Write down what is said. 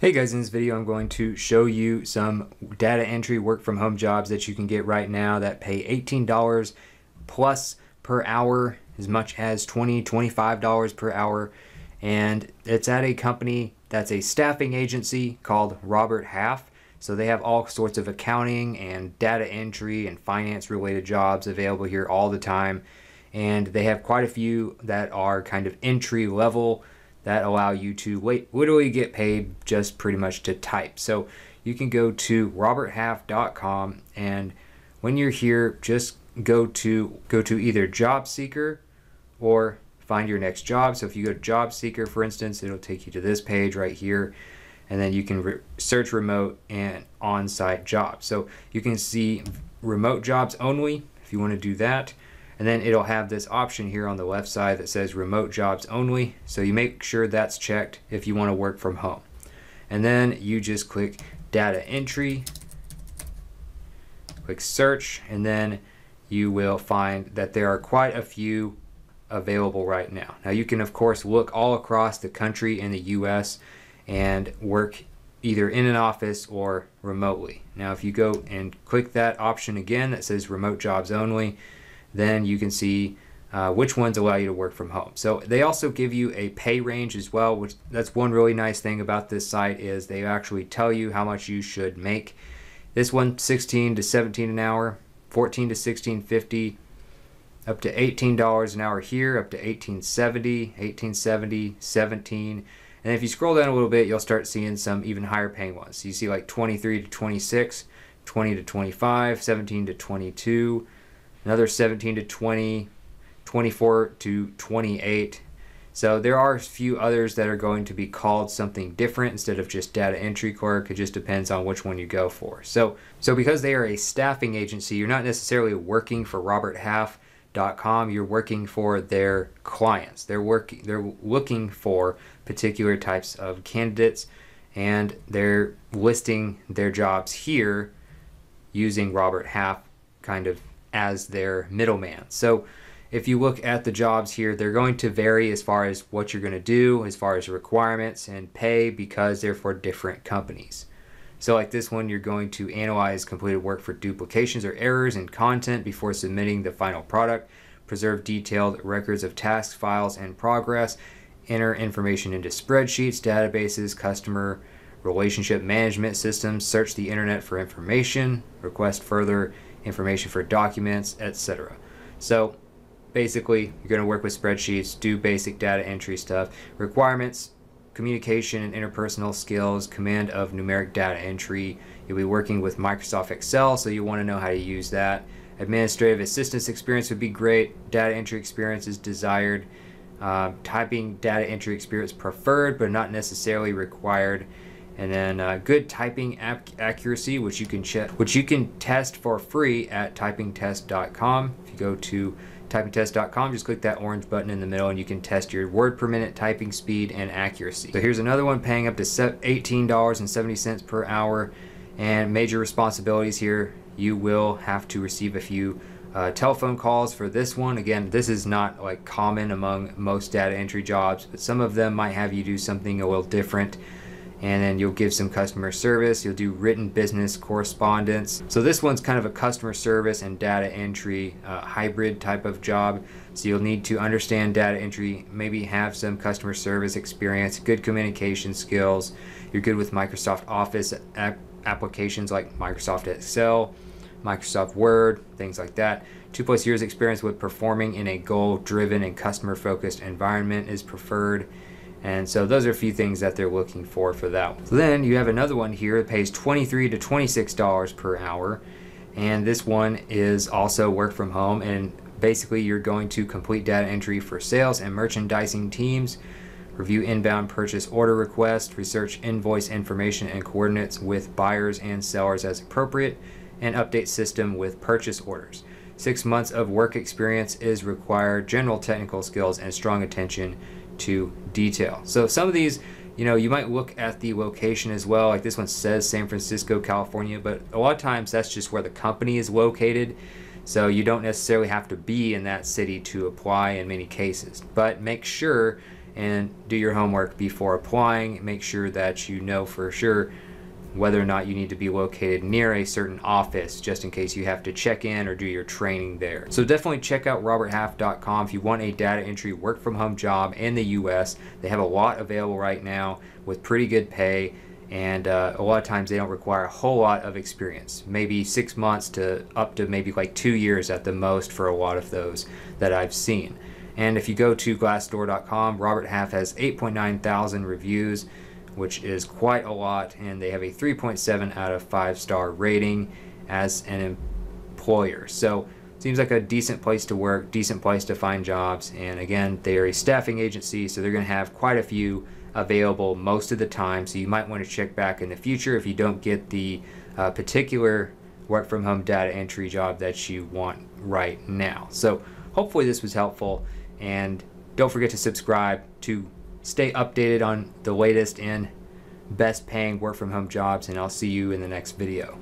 Hey guys, in this video I'm going to show you some data entry work from home jobs that you can get right now that pay $18 plus per hour as much as $20, $25 per hour and it's at a company that's a staffing agency called Robert Half. So they have all sorts of accounting and data entry and finance related jobs available here all the time and they have quite a few that are kind of entry level that allow you to wait, literally get paid just pretty much to type. So you can go to roberthalf.com and when you're here, just go to go to either job seeker or find your next job. So if you go to job seeker, for instance, it'll take you to this page right here. And then you can re search remote and on-site jobs. So you can see remote jobs only if you want to do that and then it'll have this option here on the left side that says remote jobs only. So you make sure that's checked if you want to work from home. And then you just click data entry click search and then you will find that there are quite a few available right now. Now you can of course look all across the country in the US and work either in an office or remotely. Now if you go and click that option again that says remote jobs only then you can see uh, which ones allow you to work from home. So they also give you a pay range as well, which that's one really nice thing about this site is they actually tell you how much you should make. This one 16 to 17 an hour, 14 to 16.50, up to $18 an hour here, up to 1870, 1870, 17. And if you scroll down a little bit, you'll start seeing some even higher paying ones. So you see like 23 to 26, 20 to 25, 17 to 22, another 17 to 20, 24 to 28. So there are a few others that are going to be called something different instead of just data entry clerk. It just depends on which one you go for. So, so because they are a staffing agency, you're not necessarily working for Robert Half. Dot com, You're working for their clients. They're working. They're looking for particular types of candidates, and they're listing their jobs here using Robert Half kind of as their middleman. So if you look at the jobs here, they're going to vary as far as what you're going to do, as far as requirements and pay, because they're for different companies. So like this one, you're going to analyze completed work for duplications or errors in content before submitting the final product, preserve detailed records of tasks, files, and progress, enter information into spreadsheets, databases, customer relationship management systems, search the internet for information, request further information for documents, etc. So basically, you're going to work with spreadsheets, do basic data entry stuff, requirements, communication and interpersonal skills, command of numeric data entry. You'll be working with Microsoft Excel, so you want to know how to use that. Administrative assistance experience would be great. Data entry experience is desired. Uh, typing data entry experience preferred, but not necessarily required and then uh, good typing accuracy which you can check which you can test for free at typingtest.com if you go to typingtest.com just click that orange button in the middle and you can test your word per minute typing speed and accuracy. So here's another one paying up to $18.70 per hour. And major responsibilities here you will have to receive a few uh, telephone calls for this one. Again this is not like common among most data entry jobs but some of them might have you do something a little different and then you'll give some customer service. You'll do written business correspondence. So this one's kind of a customer service and data entry uh, hybrid type of job. So you'll need to understand data entry, maybe have some customer service experience, good communication skills. You're good with Microsoft Office applications like Microsoft Excel, Microsoft Word, things like that. Two plus years experience with performing in a goal driven and customer focused environment is preferred and so those are a few things that they're looking for for that one. Then you have another one here that pays 23 to $26 per hour. And this one is also work from home. And basically you're going to complete data entry for sales and merchandising teams, review inbound purchase order requests, research invoice information and coordinates with buyers and sellers as appropriate, and update system with purchase orders. Six months of work experience is required, general technical skills, and strong attention to detail. So some of these, you know, you might look at the location as well. Like this one says San Francisco, California, but a lot of times that's just where the company is located. So you don't necessarily have to be in that city to apply in many cases. But make sure and do your homework before applying. Make sure that you know for sure whether or not you need to be located near a certain office just in case you have to check in or do your training there. So definitely check out roberthalf.com if you want a data entry work from home job in the US. They have a lot available right now with pretty good pay and uh, a lot of times they don't require a whole lot of experience maybe six months to up to maybe like two years at the most for a lot of those that i've seen and if you go to glassdoor.com robert half has 8.9 thousand reviews which is quite a lot and they have a 3.7 out of 5 star rating as an employer so seems like a decent place to work decent place to find jobs and again they're a staffing agency so they're going to have quite a few available most of the time. So you might want to check back in the future if you don't get the uh, particular work from home data entry job that you want right now. So hopefully this was helpful and don't forget to subscribe to stay updated on the latest in best paying work from home jobs and I'll see you in the next video.